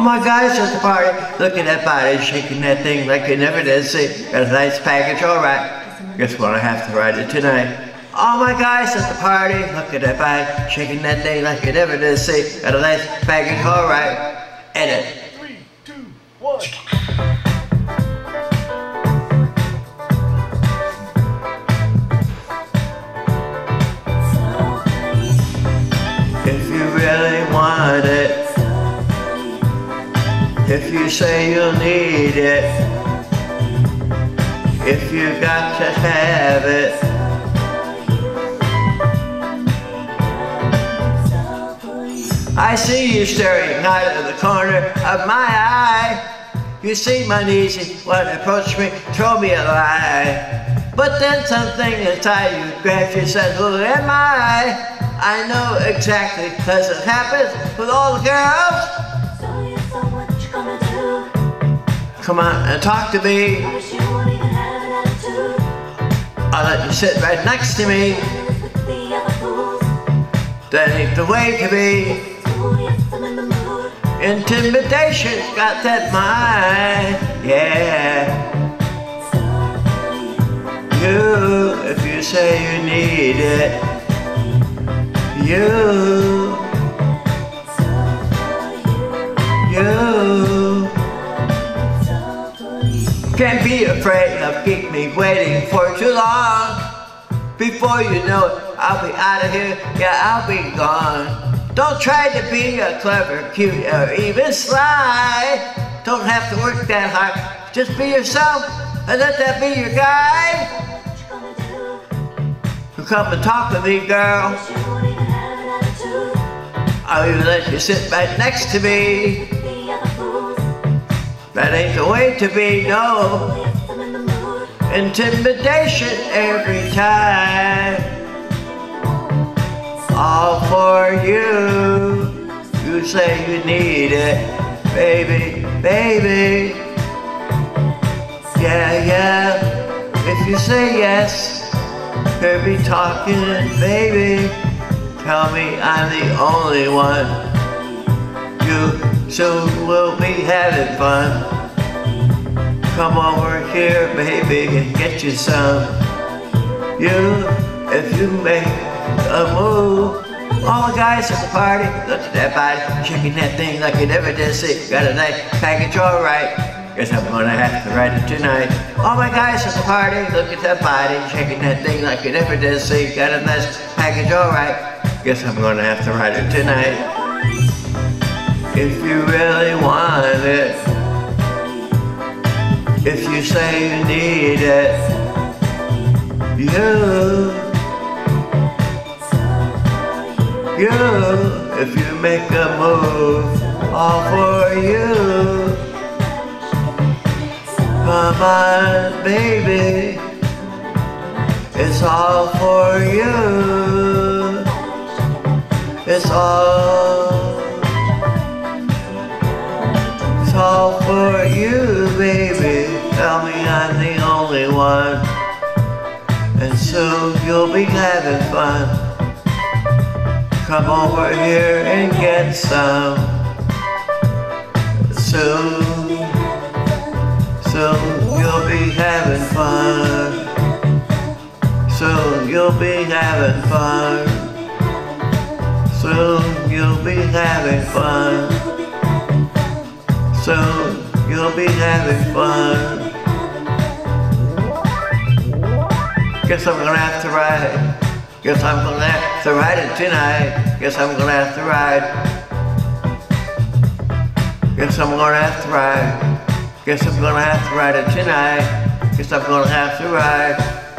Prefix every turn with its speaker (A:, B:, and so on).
A: All my guys at the party, look at that body, shaking that thing like you never did see. Got a nice package, all right. Guess what, I have to ride it tonight. Oh my guys at the party, look at that body, shaking that thing like you never did see. Got a nice package, all right. Edit. If you say you'll need it, if you got to have it. I see you staring out of the corner of my eye. You seem uneasy when you approach me, throw me a lie. But then something inside you grabs you, says, Who am I? I know exactly, cause it happens with all the girls. Come on and talk to me.
B: I
A: let you sit right next to me. That ain't the way to be. Intimidation's got that mind, yeah. You, if you say you need it, you. Can't be afraid of keep me waiting for too long. Before you know it, I'll be out of here, yeah, I'll be gone. Don't try to be a clever, cute, or even sly. Don't have to work that hard. Just be yourself and let that be your guide.
B: What you gonna do?
A: Come and talk to me, girl.
B: Wish you would even have an attitude.
A: I'll even let you sit right next to me. That ain't the way to be, no. Intimidation every time. All for you. You say you need it, baby, baby. Yeah, yeah. If you say yes, he'll be talking, baby. Tell me I'm the only one. You soon will be having fun. Come over here, baby, and get you some. You, if you make a move. All the guys at the party, look at that body, shaking that thing like you never did see. Got a nice package, all right. Guess I'm gonna have to write it tonight. All my guys at the party, look at that body, shaking that thing like you never did see. Got a nice package, all right. Guess I'm gonna have to write it tonight. If you really want it, if you say you need it, you, you, if you make a move, all for you. Come on, baby, it's all for you. It's all, I'm the only one, and soon you'll be having fun. Come over here and get some. Soon, soon you'll be having fun. Soon you'll be having fun. Soon you'll be having fun. Soon you'll be having fun. Guess I'm gonna have to ride. Guess I'm gonna have to ride it tonight. Guess I'm gonna have to ride. Guess I'm gonna have to ride. Guess I'm gonna have to ride it tonight. Guess I'm gonna have to ride.